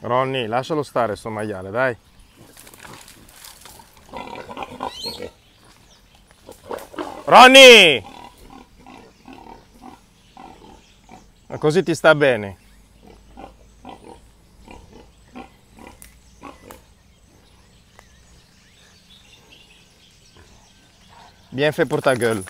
Ronny, lascialo stare sto maiale, dai. Ronny! Ma così ti sta bene. Bien fait pour ta gueule.